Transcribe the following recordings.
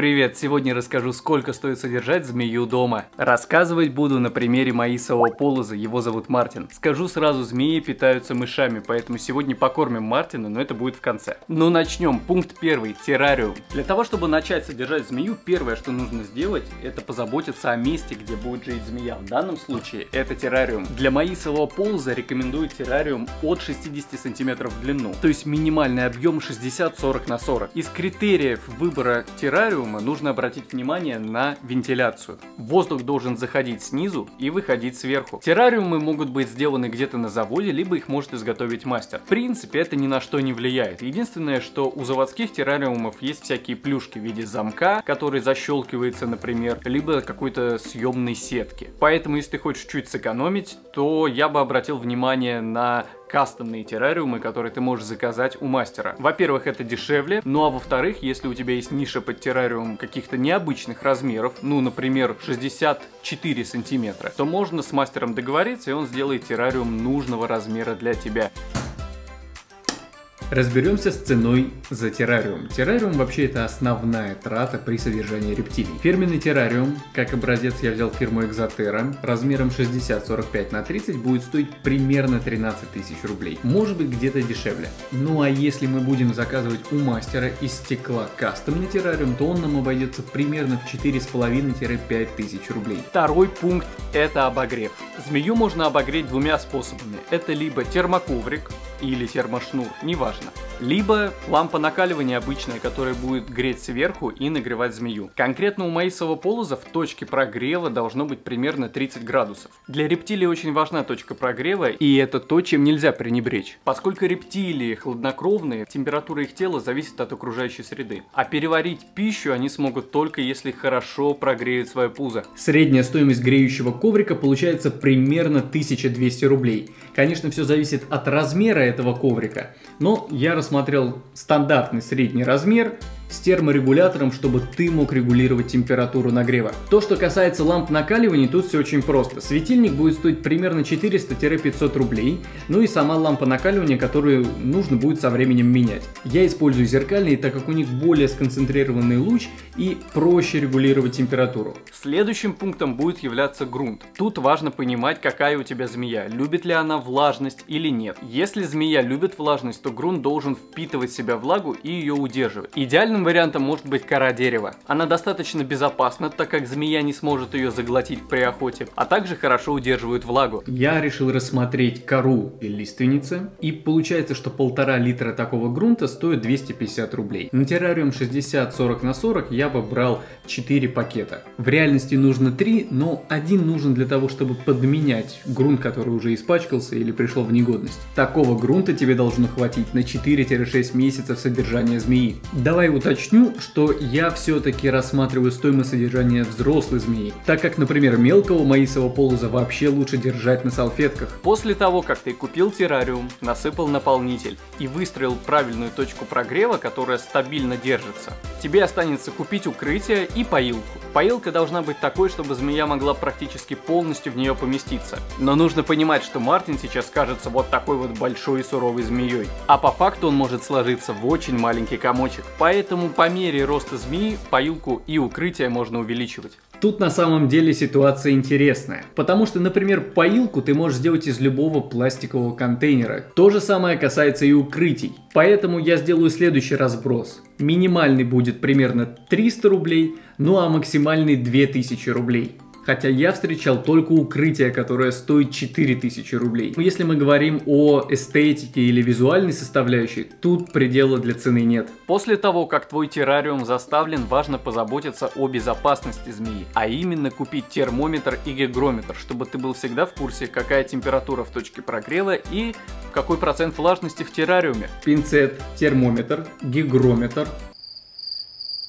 Привет! Сегодня расскажу, сколько стоит содержать змею дома. Рассказывать буду на примере маисового полоза, его зовут Мартин. Скажу сразу, змеи питаются мышами, поэтому сегодня покормим Мартина, но это будет в конце. Ну начнем. Пункт первый. Террариум. Для того, чтобы начать содержать змею, первое, что нужно сделать, это позаботиться о месте, где будет жить змея. В данном случае это террариум. Для маисового полоза рекомендую террариум от 60 сантиметров в длину, то есть минимальный объем 60-40 на 40. Из критериев выбора террариума террариума нужно обратить внимание на вентиляцию. Воздух должен заходить снизу и выходить сверху. Террариумы могут быть сделаны где-то на заводе, либо их может изготовить мастер. В принципе, это ни на что не влияет. Единственное, что у заводских террариумов есть всякие плюшки в виде замка, который защелкивается, например, либо какой-то съемной сетки. Поэтому, если ты хочешь чуть сэкономить, то я бы обратил внимание на кастомные террариумы, которые ты можешь заказать у мастера. Во-первых, это дешевле, ну а во-вторых, если у тебя есть ниша под террариум каких-то необычных размеров, ну, например, 64 сантиметра, то можно с мастером договориться, и он сделает террариум нужного размера для тебя. Разберемся с ценой за террариум. Террариум вообще это основная трата при содержании рептилий. Фирменный террариум, как образец я взял фирму Exoterra, размером 60-45 на 30 будет стоить примерно 13 тысяч рублей. Может быть где-то дешевле. Ну а если мы будем заказывать у мастера из стекла кастомный террариум, то он нам обойдется примерно в 4,5-5 тысяч рублей. Второй пункт это обогрев. Змею можно обогреть двумя способами. Это либо термоковрик, или термошнур, неважно. Либо лампа накаливания обычная, которая будет греть сверху и нагревать змею. Конкретно у маисового полоза в точке прогрева должно быть примерно 30 градусов. Для рептилий очень важна точка прогрева, и это то, чем нельзя пренебречь. Поскольку рептилии хладнокровные, температура их тела зависит от окружающей среды. А переварить пищу они смогут только если хорошо прогреют свое пузо. Средняя стоимость греющего коврика получается примерно 1200 рублей. Конечно, все зависит от размера этого коврика, но я рассмотрел стандартный средний размер с терморегулятором, чтобы ты мог регулировать температуру нагрева. То, что касается ламп накаливания, тут все очень просто. Светильник будет стоить примерно 400-500 рублей, ну и сама лампа накаливания, которую нужно будет со временем менять. Я использую зеркальные, так как у них более сконцентрированный луч и проще регулировать температуру. Следующим пунктом будет являться грунт. Тут важно понимать, какая у тебя змея, любит ли она влажность или нет. Если змея любит влажность, то грунт должен впитывать в себя влагу и ее удерживать. Идеальным Идеальным вариантом может быть кора дерева. Она достаточно безопасна, так как змея не сможет ее заглотить при охоте, а также хорошо удерживает влагу. Я решил рассмотреть кору и лиственницы, и получается, что полтора литра такого грунта стоит 250 рублей. На террариум 60-40 на 40 я бы брал 4 пакета. В реальности нужно 3, но один нужен для того, чтобы подменять грунт, который уже испачкался или пришел в негодность. Такого грунта тебе должно хватить на 4-6 месяцев содержания змеи. Давай уточним уточню, что я все-таки рассматриваю стоимость содержания взрослой змеи, так как, например, мелкого маисового полоза вообще лучше держать на салфетках. После того, как ты купил террариум, насыпал наполнитель и выстроил правильную точку прогрева, которая стабильно держится, тебе останется купить укрытие и поилку. Поилка должна быть такой, чтобы змея могла практически полностью в нее поместиться. Но нужно понимать, что Мартин сейчас кажется вот такой вот большой и суровой змеей. А по факту он может сложиться в очень маленький комочек. Поэтому Поэтому по мере роста змеи поилку и укрытие можно увеличивать. Тут на самом деле ситуация интересная, потому что, например, поилку ты можешь сделать из любого пластикового контейнера. То же самое касается и укрытий. Поэтому я сделаю следующий разброс. Минимальный будет примерно 300 рублей, ну а максимальный 2000 рублей. Хотя я встречал только укрытие, которое стоит 4000 рублей. Но если мы говорим о эстетике или визуальной составляющей, тут предела для цены нет. После того, как твой террариум заставлен, важно позаботиться о безопасности змеи, а именно купить термометр и гигрометр, чтобы ты был всегда в курсе, какая температура в точке прогрева и какой процент влажности в террариуме. Пинцет, термометр, гигрометр,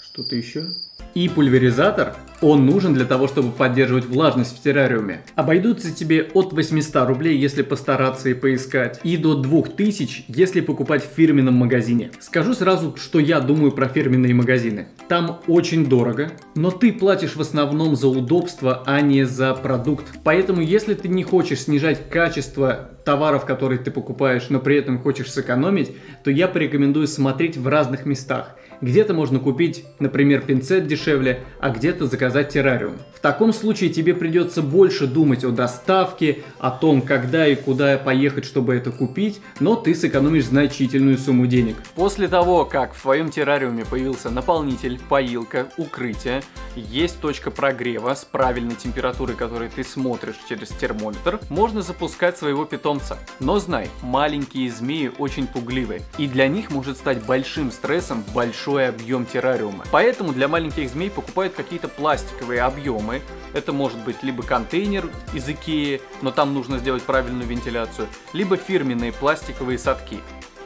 что-то еще. И пульверизатор Он нужен для того, чтобы поддерживать влажность в террариуме. Обойдутся тебе от 800 рублей, если постараться и поискать, и до 2000, если покупать в фирменном магазине. Скажу сразу, что я думаю про фирменные магазины. Там очень дорого, но ты платишь в основном за удобство, а не за продукт. Поэтому, если ты не хочешь снижать качество товаров, которые ты покупаешь, но при этом хочешь сэкономить, то я порекомендую смотреть в разных местах. Где-то можно купить, например, пинцет дешевле, а где-то заказать террариум. В таком случае тебе придется больше думать о доставке, о том, когда и куда поехать, чтобы это купить, но ты сэкономишь значительную сумму денег. После того, как в твоем террариуме появился наполнитель, поилка, укрытие, есть точка прогрева с правильной температурой, которой ты смотришь через термометр, можно запускать своего питомца. Но знай, маленькие змеи очень пугливые, и для них может стать большим стрессом большой объем террариума. Поэтому для маленьких змей покупают какие-то пластиковые объемы. Это может быть либо контейнер из Икеи, но там нужно сделать правильную вентиляцию, либо фирменные пластиковые садки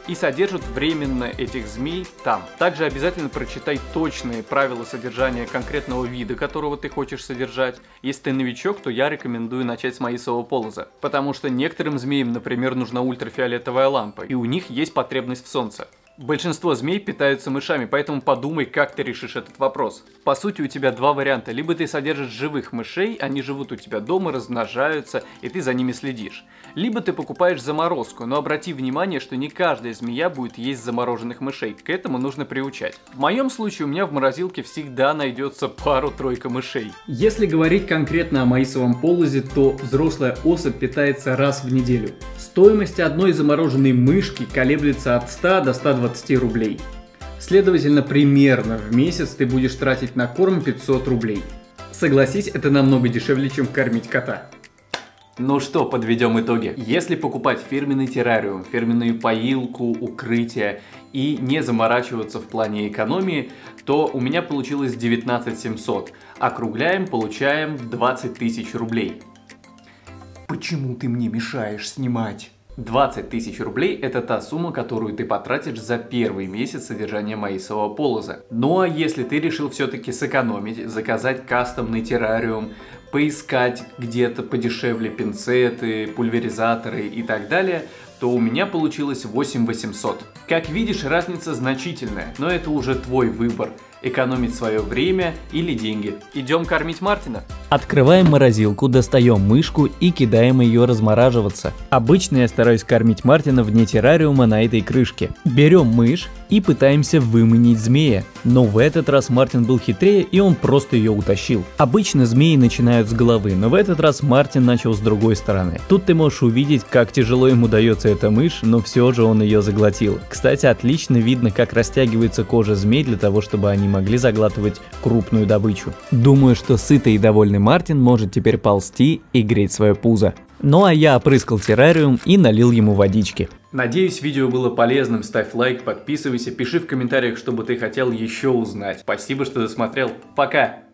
и содержат временно этих змей там. Также обязательно прочитай точные правила содержания конкретного вида, которого ты хочешь содержать. Если ты новичок, то я рекомендую начать с маисового полоза, потому что некоторым змеям, например, нужна ультрафиолетовая лампа, и у них есть потребность в солнце. Большинство змей питаются мышами, поэтому подумай, как ты решишь этот вопрос. По сути, у тебя два варианта. Либо ты содержишь живых мышей, они живут у тебя дома, размножаются, и ты за ними следишь. Либо ты покупаешь заморозку, но обрати внимание, что не каждая змея будет есть замороженных мышей. К этому нужно приучать. В моем случае у меня в морозилке всегда найдется пару-тройка мышей. Если говорить конкретно о маисовом полозе, то взрослая особь питается раз в неделю. Стоимость одной замороженной мышки колеблется от 100 до 120 20 рублей. Следовательно, примерно в месяц ты будешь тратить на корм 500 рублей. Согласись, это намного дешевле, чем кормить кота. Ну что, подведем итоги. Если покупать фирменный террариум, фирменную поилку, укрытие и не заморачиваться в плане экономии, то у меня получилось 19 700. Округляем, получаем 20 тысяч рублей. Почему ты мне мешаешь снимать? 20 тысяч рублей – это та сумма, которую ты потратишь за первый месяц содержания маисового полоза. Ну а если ты решил все-таки сэкономить, заказать кастомный террариум, поискать где-то подешевле пинцеты, пульверизаторы и так далее, то у меня получилось 8800. Как видишь, разница значительная, но это уже твой выбор экономить свое время или деньги. Идем кормить Мартина. Открываем морозилку, достаем мышку и кидаем ее размораживаться. Обычно я стараюсь кормить Мартина вне террариума на этой крышке. Берем мышь и пытаемся выманить змея. Но в этот раз Мартин был хитрее и он просто ее утащил. Обычно змеи начинают с головы, но в этот раз Мартин начал с другой стороны. Тут ты можешь увидеть, как тяжело ему дается эта мышь, но все же он ее заглотил. Кстати, отлично видно, как растягивается кожа змей для того, чтобы они могли заглатывать крупную добычу. Думаю, что сытый и довольный Мартин может теперь ползти и греть свое пузо. Ну а я опрыскал террариум и налил ему водички. Надеюсь, видео было полезным. Ставь лайк, подписывайся, пиши в комментариях, что бы ты хотел еще узнать. Спасибо, что досмотрел. Пока!